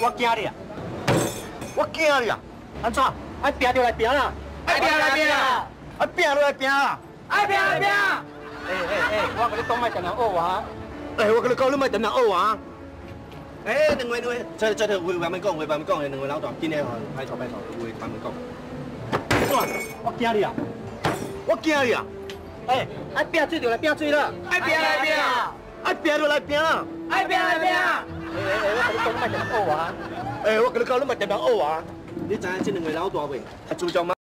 我惊你啊！我惊你啊！安怎？爱拼就来拼啦！爱拼来拼啊！爱拼就来拼啦！爱拼来拼！哎哎哎，我跟你讲，莫常常学话。哎，我跟你讲，你莫常常学话。哎，两位两位，这这条话慢慢讲，话慢慢讲，两位老大，今天拜托拜托，话慢慢讲。我惊你啊！我惊你啊！哎，爱拼水就来拼水啦！爱拼来拼！爱拼就来拼啦！爱拼来拼！哎哎哎，我跟你讲，莫常常学话。哎，我跟你讲，你莫常常学话。你知影这两位老大未？啊，朱家